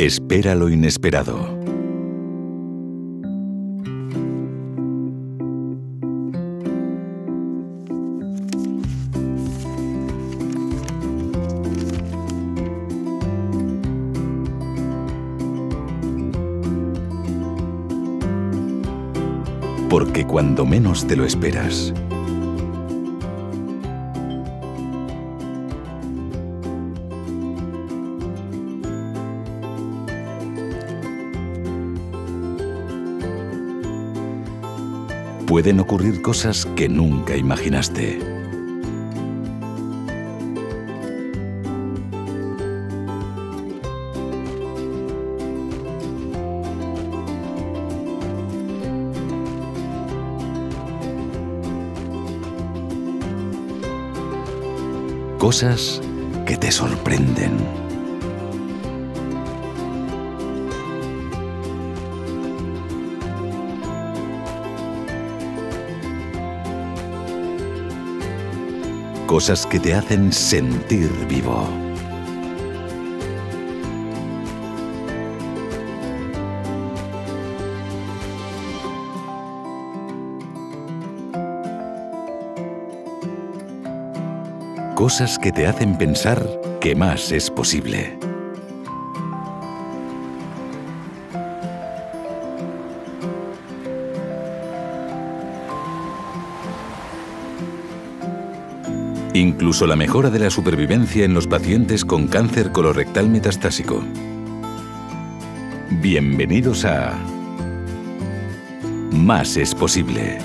Espera lo inesperado. Porque cuando menos te lo esperas, pueden ocurrir cosas que nunca imaginaste. Cosas que te sorprenden. Cosas que te hacen sentir vivo. Cosas que te hacen pensar que más es posible. Incluso la mejora de la supervivencia en los pacientes con cáncer colorectal metastásico. Bienvenidos a Más es posible.